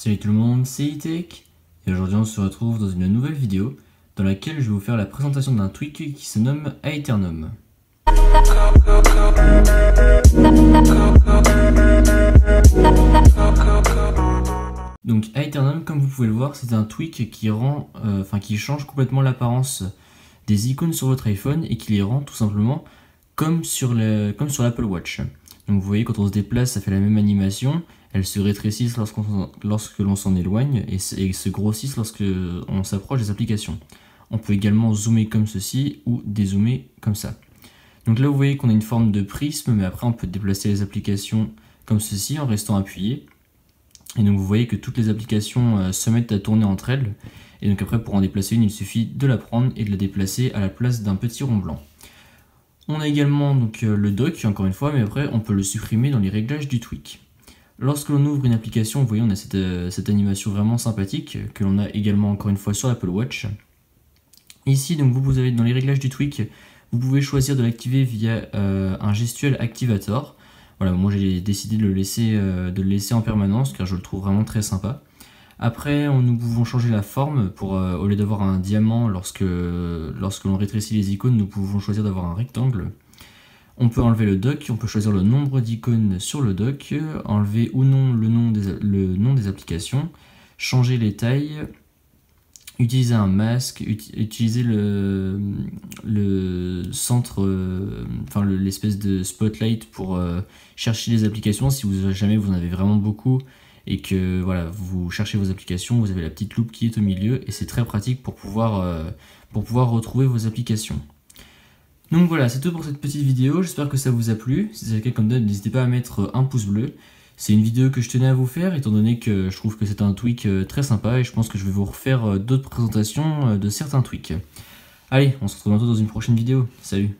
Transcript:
Salut tout le monde, c'est Itech et aujourd'hui on se retrouve dans une nouvelle vidéo dans laquelle je vais vous faire la présentation d'un tweak qui se nomme Aeternum. Donc Aeternum, comme vous pouvez le voir, c'est un tweak qui rend, euh, enfin qui change complètement l'apparence des icônes sur votre iPhone et qui les rend tout simplement comme sur l'Apple Watch. Donc vous voyez quand on se déplace ça fait la même animation, elles se rétrécissent lorsque l'on s'en éloigne et, se grossissent lorsque on s'approche des applications. On peut également zoomer comme ceci ou dézoomer comme ça. Donc là vous voyez qu'on a une forme de prisme mais après on peut déplacer les applications comme ceci en restant appuyé. Et donc vous voyez que toutes les applications euh, se mettent à tourner entre elles. Et donc après pour en déplacer une il suffit de la prendre et de la déplacer à la place d'un petit rond blanc. On a également euh, le dock, encore une fois, mais après on peut le supprimer dans les réglages du tweak. Lorsque l'on ouvre une application, vous voyez, on a cette, euh, animation vraiment sympathique que l'on a également encore une fois sur l'Apple Watch. Ici, donc vous, avez dans les réglages du tweak, vous pouvez choisir de l'activer via euh, un gestuel activator. Voilà, moi j'ai décidé de le laisser en permanence car je le trouve vraiment très sympa. Après, nous pouvons changer la forme pour, euh, au lieu d'avoir un diamant, lorsque, lorsque l'on rétrécit les icônes, nous pouvons choisir d'avoir un rectangle. On peut enlever le dock, on peut choisir le nombre d'icônes sur le dock, enlever ou non le nom des, le nom des applications, changer les tailles, utiliser un masque, utiliser le, le centre, enfin l'espèce de spotlight pour euh, chercher les applications si vous, jamais vous en avez vraiment beaucoup et que voilà, vous cherchez vos applications, vous avez la petite loupe qui est au milieu et c'est très pratique pour pouvoir, euh, pour pouvoir retrouver vos applications. Donc voilà, c'est tout pour cette petite vidéo, j'espère que ça vous a plu. Si c'est le cas comme d'hab, n'hésitez pas à mettre un pouce bleu. C'est une vidéo que je tenais à vous faire étant donné que je trouve que c'est un tweak euh, très sympa et je pense que je vais vous refaire euh, d'autres présentations de certains tweaks. Allez, on se retrouve bientôt dans une prochaine vidéo. Salut